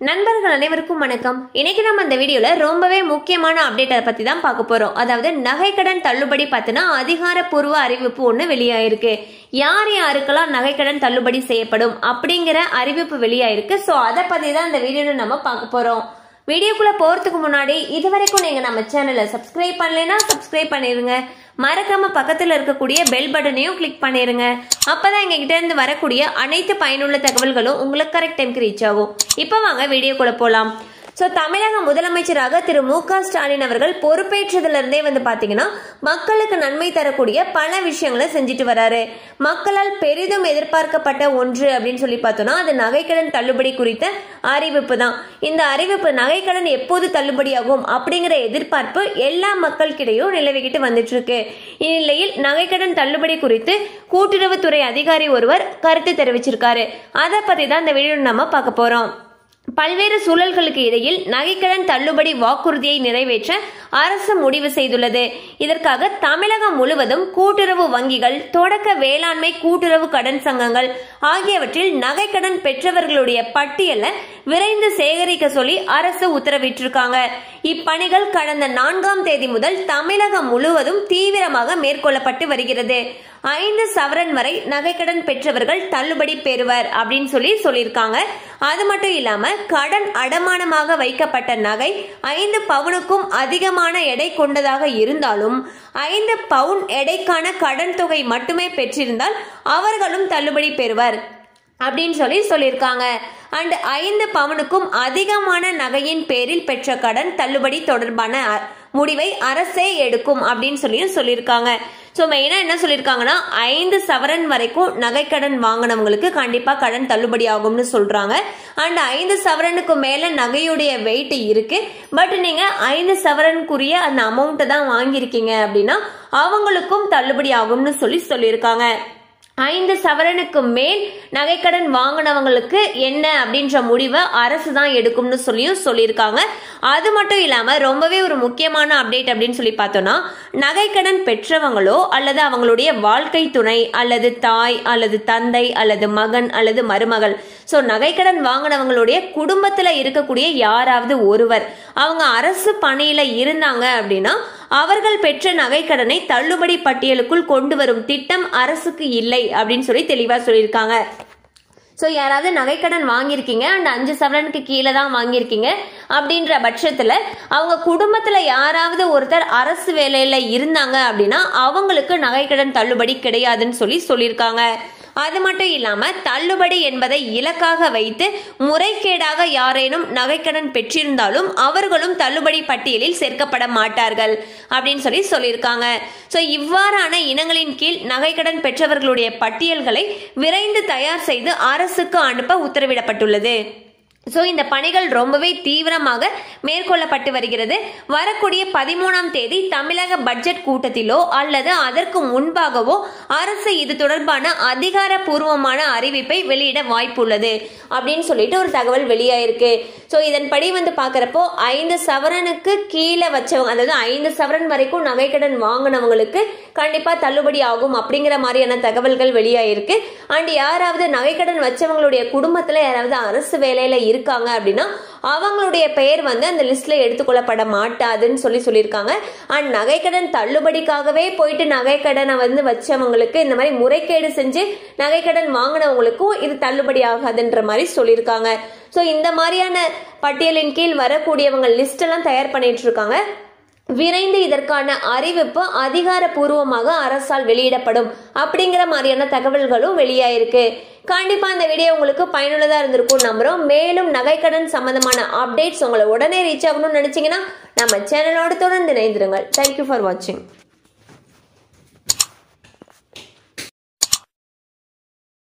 நண்பர்கள் அனைவருக்கும் வணக்கம். இன்னைக்கு நம்ம இந்த வீடியோல ரொம்பவே முக்கியமான அப்டேட்டை பத்தி தான் பார்க்க போறோம். அதாவது நகைக்கடன் தள்ளுபடி பார்த்தினா அதிகாரப்பூர்வ அறிவிப்பு ஒன்று வெளியாயிருக்கு. யார் யாருக்கெல்லாம் நகைக்கடன் தள்ளுபடி செய்யப்படும் அப்படிங்கிற அறிவிப்பு வெளியாயிருக்கு. ஸோ அதை பத்தி தான் இந்த வீடியோல நம்ம பார்க்க போறோம். வீடியோக்குள்ள போறதுக்கு முன்னாடி இது வரைக்கும் நீங்க நம்ம சேனலை சப்ஸ்கிரைப் பண்ணலைன்னா சப்ஸ்கிரைப் பண்ணிருங்க. மறக்காம பக்கத்துல இருக்கக்கூடிய பெல் பட்டனையும் கிளிக் பண்ணிருங்க. அப்பதான் எங்க கிட்ட இருந்து வரக்கூடிய அனைத்து பயனுள்ள தகவல்களும் உங்களுக்கு கரெக்ட் டைம்க்கு ரீச் ஆகும். இப்போ வாங்க வீடியோக்குள்ள போலாம். ஸோ தமிழக முதலமைச்சராக திரு மு க ஸ்டாலின் அவர்கள் பொறுப்பேற்றதுலேருந்தே வந்து பார்த்தீங்கன்னா மக்களுக்கு நன்மை தரக்கூடிய பல விஷயங்களை செஞ்சுட்டு வராரு. மக்களால் பெரிதும் எதிர்பார்க்கப்பட்ட ஒன்று அப்படின்னு சொல்லி பார்த்தோம்னா அது நகைக்கடன் தள்ளுபடி குறித்த அறிவிப்பு தான். இந்த அறிவிப்பு நகைக்கடன் எப்போது தள்ளுபடியாகும் அப்படிங்கிற எதிர்பார்ப்பு எல்லா மக்கள்கிடையும் நிலவிக்கிட்டு வந்துட்டு இருக்கு இந்நிலையில் நகைக்கடன் தள்ளுபடி குறித்து கூட்டுறவுத்துறை அதிகாரி ஒருவர் கருத்து தெரிவிச்சிருக்காரு. அதை பத்தி தான் இந்த வீடியோ நம்ம பார்க்க போறோம். பல்வேறு சூழல்களுக்கு இடையில் நகைக்கடன் தள்ளுபடி வாக்குறுதியை நிறைவேற்ற அரசு முடிவு செய்துள்ளது. இதற்காக தமிழகம் முழுவதும் கூட்டுறவு வங்கிகள் தொடக்க வேளாண்மை கூட்டுறவு கடன் சங்கங்கள் ஆகியவற்றில் நகைக்கடன் பெற்றவர்களுடைய பட்டியலை விரைந்து சேகரிக்க சொல்லி அரசு உத்தரவிட்டிருக்காங்க. இப்பணிகள் கடந்த நான்காம் தேதி முதல் தமிழகம் முழுவதும் தீவிரமாக மேற்கொள்ளப்பட்டு வருகிறது. ஐந்து சவரன் வரை நகைக்கடன் பெற்றவர்கள் தள்ளுபடி பெறுவர் அப்படின்னு சொல்லி சொல்லியிருக்காங்க. அது மட்டும் இல்லாம கடன் அடமானமாக வைக்கப்பட்ட நகை ஐந்து பவுனுக்கும் அதிகமான எடை கொண்டதாக இருந்தாலும் ஐந்து பவுன் எடைக்கான கடன் தொகை மட்டுமே பெற்றிருந்தால் அவர்களும் தள்ளுபடி பெறுவர். அப்படின்னு சொல்லி சொல்லியிருக்காங்க. அண்ட் ஐந்து பவுனுக்கும் அதிகமான நகையின் பேரில் பெற்ற கடன் தள்ளுபடி தொடர்பான முடிவை அரசே எடுக்கும் அப்படின்னு சொல்லியும் சொல்லியிருக்காங்க. ஸோ மெயினாக என்ன சொல்லியிருக்காங்கன்னா ஐந்து சவரன் வரைக்கும் நகைக்கடன் வாங்கினவங்களுக்கு கண்டிப்பாக கடன் தள்ளுபடி ஆகும்னு சொல்கிறாங்க அண்ட் ஐந்து சவரனுக்கு மேலே நகையுடைய வெயிட் இருக்கு. பட் நீங்கள் ஐந்து சவரனுக்குரிய அந்த அமௌண்ட்டை தான் வாங்கியிருக்கீங்க அப்படின்னா அவங்களுக்கும் தள்ளுபடி ஆகும்னு சொல்லி சொல்லியிருக்காங்க. ஐந்து சவரனுக்கு மேல் நகைக்கடன் வாங்கினவங்களுக்கு என்ன அப்படின்ற முடிவை அரசு தான் எடுக்கும்னு சொல்லியும் சொல்லியிருக்காங்க. அது மட்டும் இல்லாமல் ரொம்பவே ஒரு முக்கியமான அப்டேட் அப்படின்னு சொல்லி பார்த்தோம்னா நகைக்கடன் பெற்றவங்களோ அல்லது அவங்களுடைய வாழ்க்கை துணை அல்லது தாய் அல்லது தந்தை அல்லது மகன் அல்லது மருமகள். ஸோ நகைக்கடன் வாங்கினவங்களுடைய குடும்பத்தில் இருக்கக்கூடிய யாராவது ஒருவர் அவங்க அரசு பணியில் இருந்தாங்க அப்படின்னா அவர்கள் பெற்ற நகைக்கடனை தள்ளுபடி பட்டியலுக்குள் கொண்டு வரும் திட்டம் அரசுக்கு இல்லை அப்படின்னு சொல்லி தெளிவாக சொல்லியிருக்காங்க. ஸோ யாராவது நகைக்கடன் வாங்கியிருக்கீங்க அண்ட் அஞ்சு சவரனுக்கு கீழே தான் வாங்கியிருக்கீங்க அப்படின்ற பட்சத்தில் அவங்க குடும்பத்தில் யாராவது ஒருத்தர் அரசு வேலையில் இருந்தாங்க அப்படின்னா அவங்களுக்கு நகைக்கடன் தள்ளுபடி கிடையாதுன்னு சொல்லி சொல்லியிருக்காங்க. அது மட்டும் இல்லாம தள்ளுபடி என்பதை இலக்காக வைத்து முறைகேடாக யாரேனும் நகைக்கடன் பெற்றிருந்தாலும் அவர்களும் தள்ளுபடி பட்டியலில் சேர்க்கப்பட மாட்டார்கள் அப்படின்னு சொல்லி சொல்லியிருக்காங்க. ஸோ இவ்வாறான இனங்களின் கீழ் நகைக்கடன் பெற்றவர்களுடைய பட்டியல்களை விரைந்து தயார் செய்து அரசுக்கு அனுப்ப உத்தரவிடப்பட்டுள்ளது. ஸோ இந்த பணிகள் ரொம்பவே தீவிரமாக மேற்கொள்ளப்பட்டு வருகிறது. வரக்கூடிய பதிமூணாம் தேதி தமிழக பட்ஜெட் கூட்டத்திலோ அல்லது அதற்கு முன்பாகவோ அரசு இது தொடர்பான அதிகாரப்பூர்வமான அறிவிப்பை வெளியிட வாய்ப்புள்ளது அப்படின்னு சொல்லிட்டு ஒரு தகவல் வெளியாயிருக்கு. ஸோ இதன்படி வந்து பார்க்குறப்போ ஐந்து சவரனுக்கு கீழே வச்சவங்க அதாவது ஐந்து சவரன் வரைக்கும் நகைக்கடன் வாங்கினவங்களுக்கு கண்டிப்பாக தள்ளுபடி ஆகும் அப்படிங்கிற மாதிரியான தகவல்கள் வெளியாயிருக்கு. அண்ட் யாராவது நகைக்கடன் வச்சவங்களுடைய குடும்பத்தில் யாராவது அரசு வேலையில் இருக்காங்க அப்படின்னா அவங்களுடைய பெயர் வந்து அந்த லிஸ்ட்டில் எடுத்துக்கொள்ளப்பட மாட்டாதுன்னு சொல்லி சொல்லியிருக்காங்க. அண்ட் நகைக்கடன் தள்ளுபடிக்காகவே போயிட்டு நகைக்கடனை வந்து வச்சவங்களுக்கு இந்த மாதிரி முறைகேடு செஞ்சு நகைக்கடன் வாங்கினவங்களுக்கும் இது தள்ளுபடி ஆகாதுன்ற மாதிரி சொல்லியிருக்காங்க. ஸோ இந்த மாதிரியான பட்டியலின் கீழ் வரக்கூடியவங்க லிஸ்ட் எல்லாம் தயார் பண்ணிட்டு இருக்காங்க. விரைந்து இதற்கான அறிவிப்பு அதிகாரப்பூர்வமாக அரசால் வெளியிடப்படும் அப்படிங்கிற மாதிரியான தகவல்களும் வெளியாயிருக்கு. கண்டிப்பா இந்த வீடியோ உங்களுக்கு பயனுள்ளதா இருந்திருக்கும் நம்புறோம். மேலும் நகைக்கடன் சம்பந்தமான அப்டேட்ஸ் உங்களை உடனே ரீச் ஆகணும்னு நினைச்சீங்கன்னா நம்ம சேனலோட தொடர்ந்து இணைந்திருங்கள். தேங்க்யூ ஃபார் வாட்சிங்